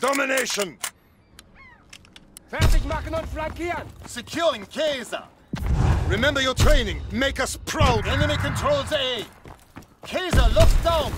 Domination! Fertig machen und flankieren! Securing Kaiser! Remember your training. Make us proud. Enemy controls A. Kaiser locked down.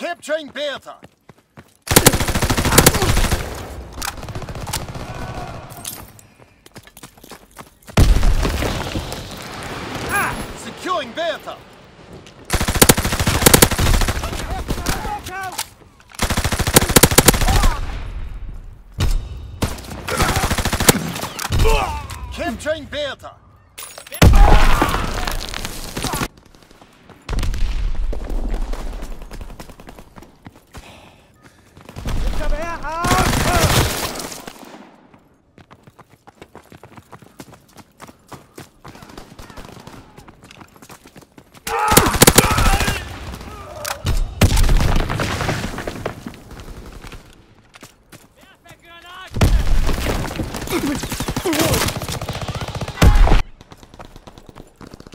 Capturing Bertha. Securing Bertha. Capturing Bertha.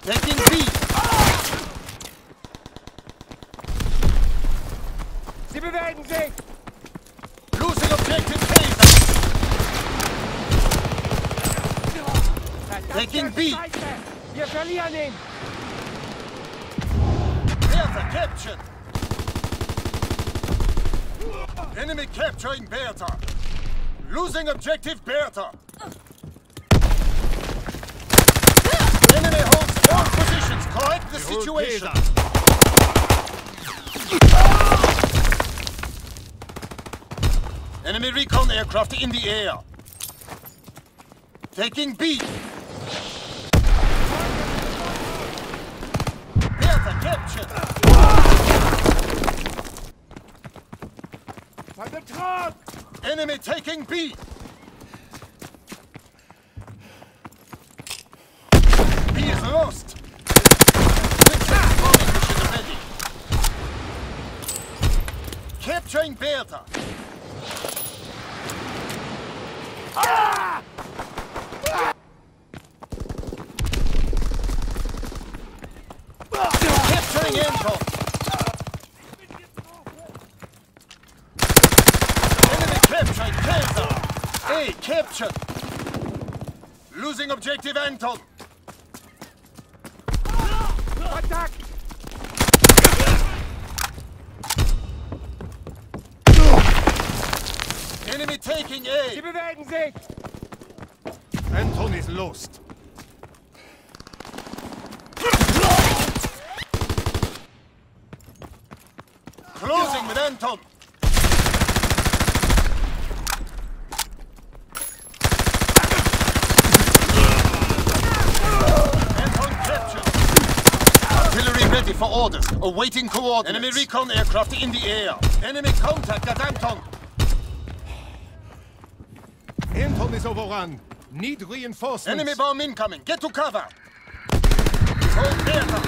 Taking B. Sie bewegen sich! Losing objective Taking B. Scheiße! Wir verlieren ihn! Bertha captured. Enemy capturing Bertha. Losing objective Bertha. The situation. Enemy recon aircraft in the air. Taking B. Bertha captured. Von Betrug! Enemy taking B. B is lost. Capturing Bertha. Capturing Anton. Enemy captured Kaiser. A captured. Losing objective Anton. Kontakt! Enemy taking Sie A. bewegen sich! Anton is lost. Closing with Anton. Anton captured. Artillery ready for orders. Awaiting coordinates. Enemy recon aircraft in the air. Enemy contact at Anton. Anton is overrun. Need reinforcements. Enemy bomb incoming. Get to cover. Hold Bertha.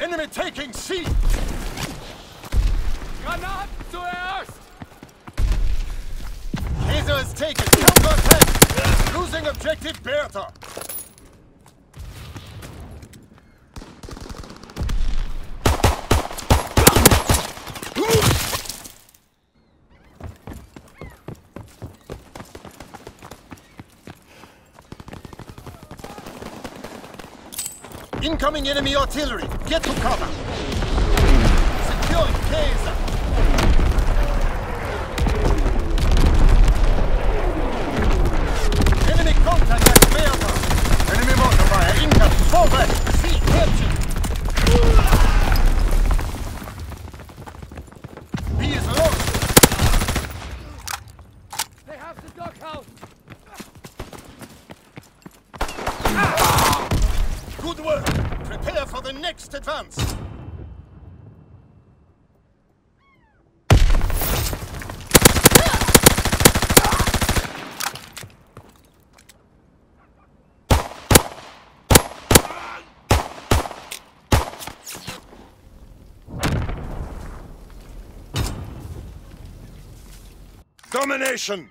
Enemy taking C. Granaten zuerst! Kaiser is taken. Counter-attack. Losing objective Bertha. Incoming enemy artillery. Get to cover. Securing Kaiser. Enemy contact at Bertha. Enemy mortar fire incoming. Fall back. See, captured. B is lost. They have the doghouse! Good work. Prepare for the next advance. Domination!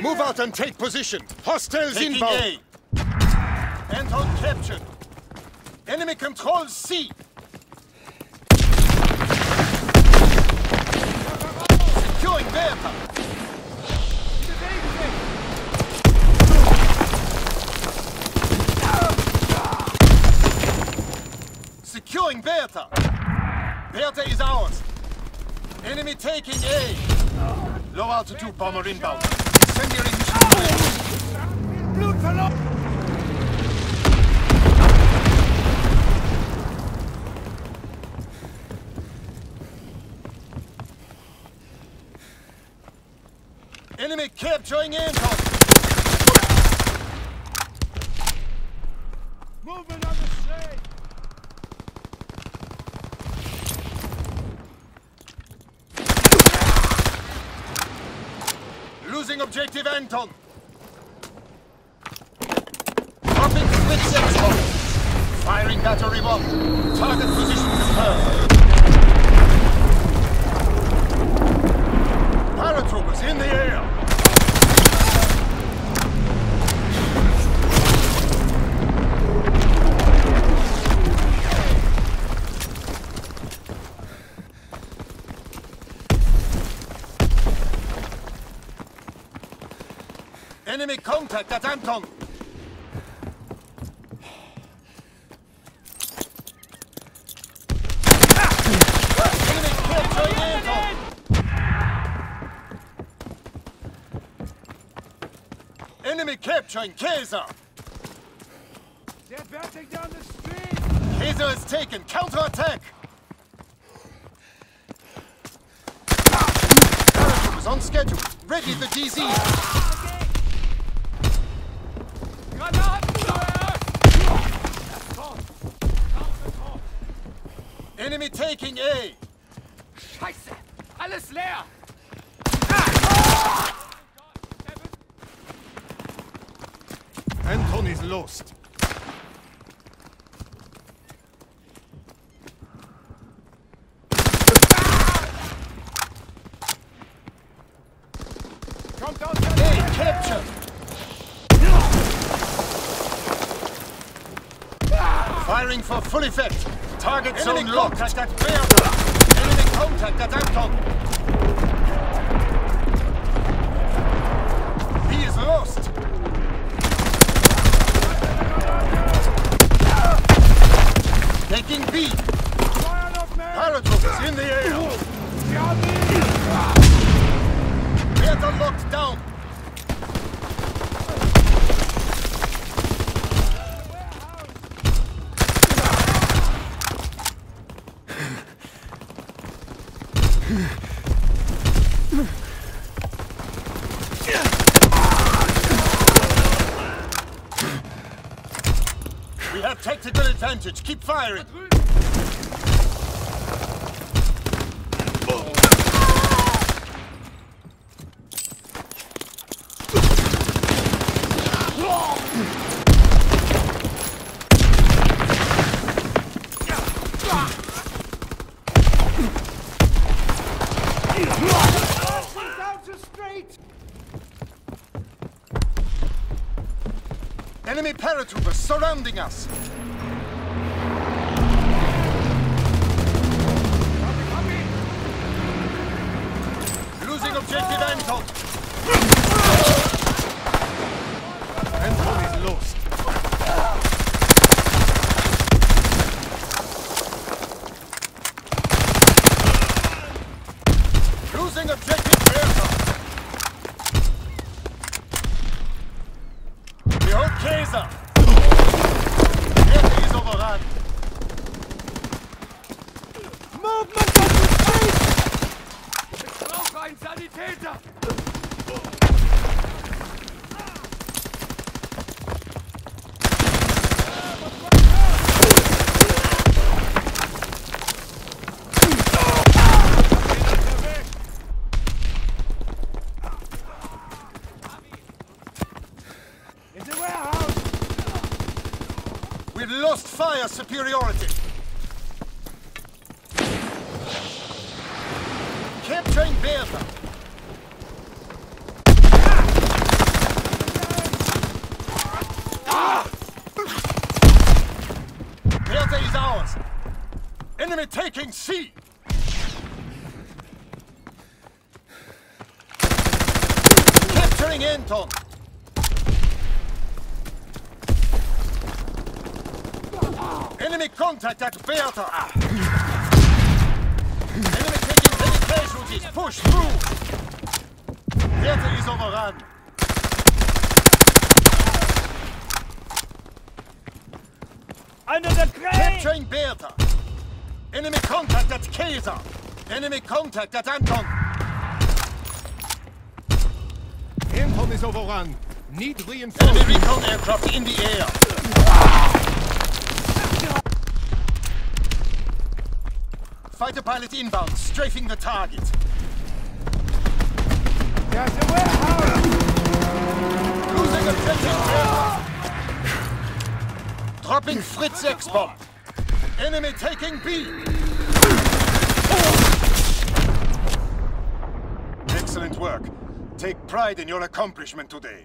Move out and take position. Hostiles Taking inbound. A. Anton captured. Enemy controls C. Securing Bertha. Securing Bertha. Bertha is ours. Enemy taking A. Low altitude bomber inbound. Incendiary mission Blut! Enemy capturing Anton. Movement on the street! Losing objective Anton. Dropping split sensor. Firing battery one. Target position confirmed. Enemy contact at Anton. Enemy capturing. Kaiser. They're advancing down the street! Kaiser is taken. Counterattack. Paratroopers on schedule. Ready the DZ. Enemy taking A. Scheiße! Alles leer! Anton is lost. Kommt aus der A captured. Firing for full effect. Target Enemy zone locked. Contact at Bertha. Enemy contact at Anton. He is lost. Taking B. Mich! Paratroopers in the air. Ihn! Locked down. Advantage. Keep firing. Enemy paratroopers surrounding us. Objective Anton. Anton is lost. Losing objective Bertha. We hold Kaiser. Bertha is overrun. Movement on the street! Ich brauche einen Sanitäter! We've lost fire superiority. Capturing Bertha. Enemy taking C. Capturing Anton. Enemy contact at Bertha. Enemy taking heavy casualties. Push through. Bertha is overrun. Under the crane! Capturing Bertha. Enemy contact at Kaiser. Enemy contact at Anton. Anton is overrun. Need Enemy recon aircraft in the air. Fighter pilot inbound, strafing the target. There's a warehouse! Losing objective Dropping Fritz X bomb. Enemy taking B. Excellent work. Take pride in your accomplishment today.